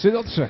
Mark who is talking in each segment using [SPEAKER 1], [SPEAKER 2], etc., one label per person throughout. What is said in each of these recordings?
[SPEAKER 1] 3 do 3.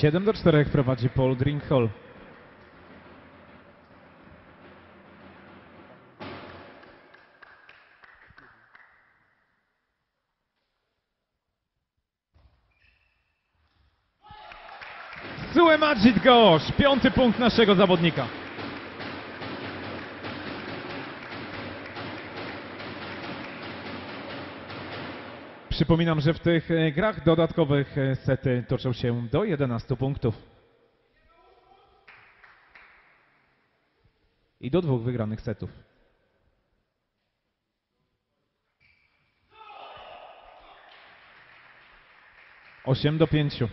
[SPEAKER 1] Siedem do 4 prowadzi Paul Drinkhall. Sue Majid piąty punkt naszego zawodnika. Przypominam, że w tych e, grach dodatkowych e, sety toczą się do 11 punktów. I do dwóch wygranych setów. Osiem do pięciu.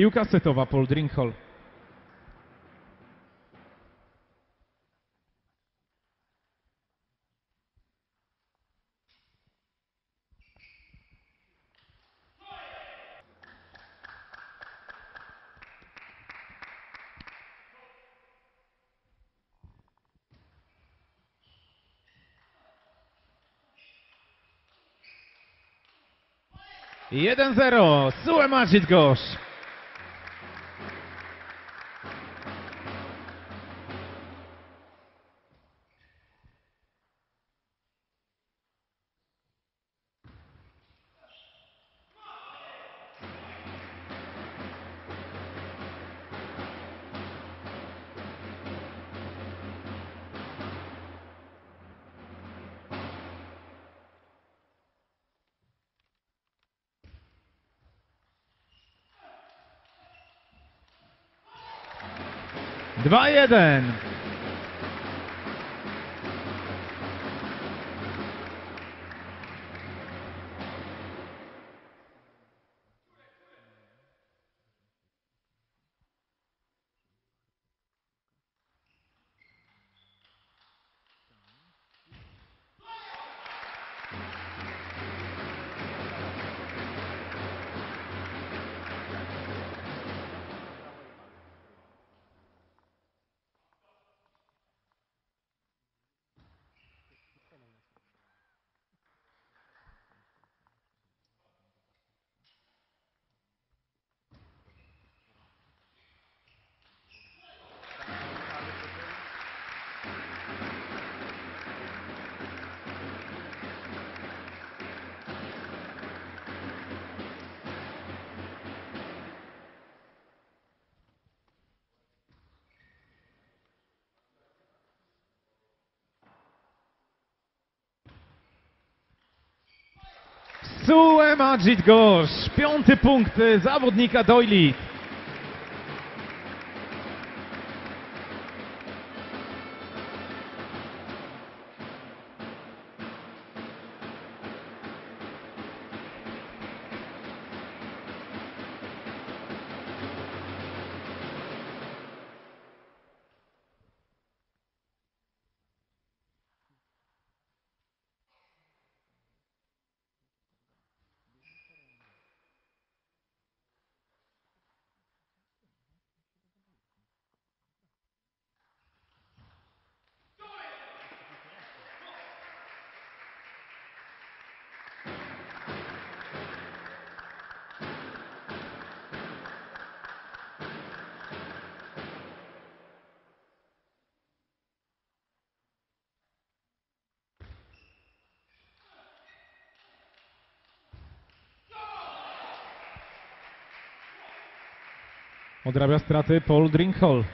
[SPEAKER 1] Piłka setowa Paul Drinkhall. Jeden zero. Sue Gosz. 2-1. Suem Ajit Ghosh. Piąty punkt y, zawodnika Doili. Odrabia straty Paul Drinkhall.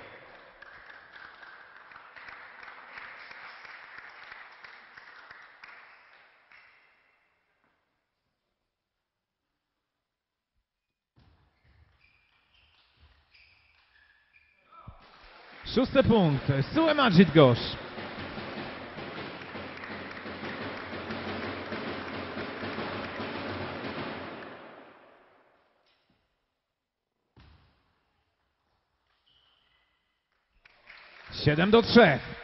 [SPEAKER 1] Szósty punkt. Sue Majid Gosz. Siedem do trzech.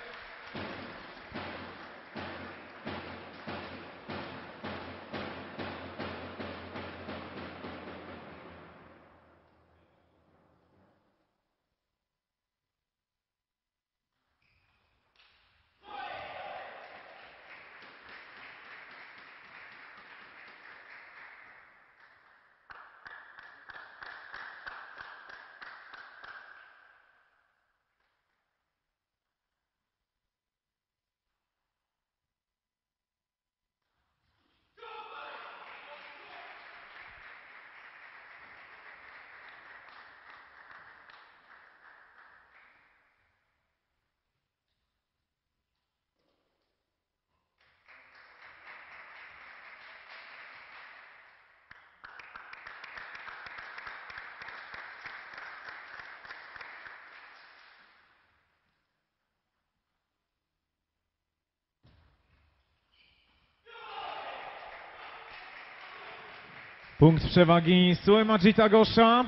[SPEAKER 1] Punkt przewagi Sue Majita Gosza.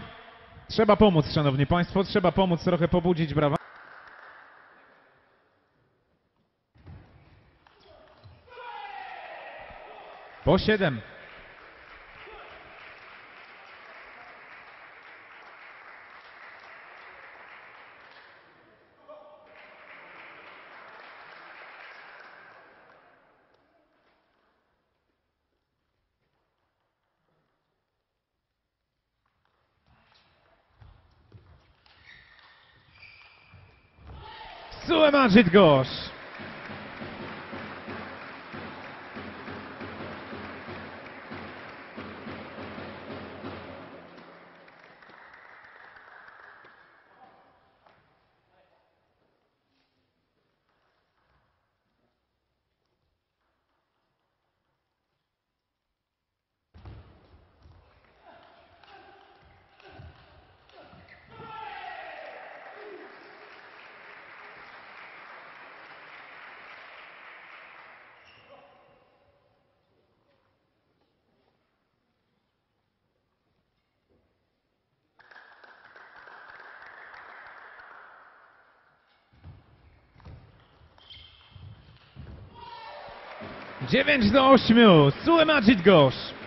[SPEAKER 1] Trzeba pomóc, szanowni państwo, trzeba pomóc, trochę pobudzić brawa. Po Doe hem aan. 9 do 8. Sule Majid Gosz.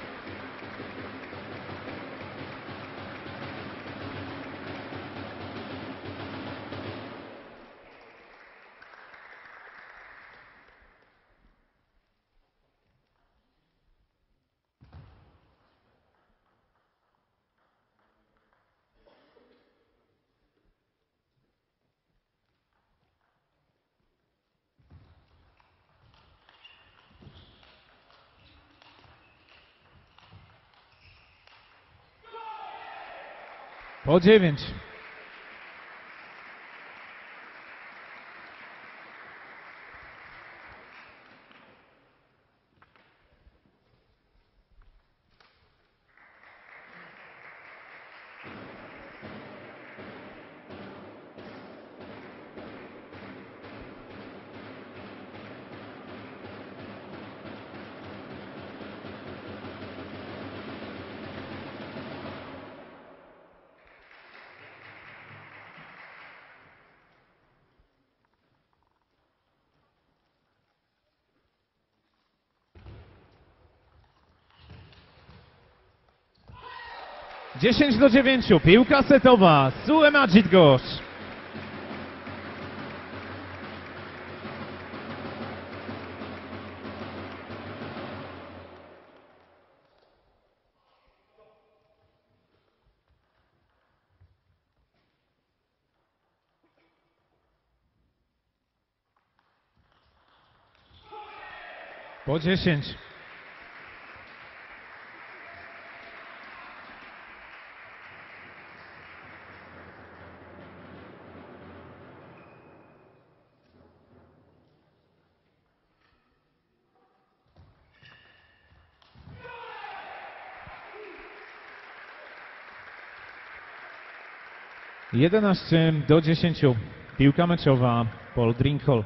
[SPEAKER 1] Po dziewięć. 10 do 9. Piłka setowa. Sue Majid Gosz. Po 10. Jedenaście do dziesięciu. Piłka meczowa. Paul Drinkhall.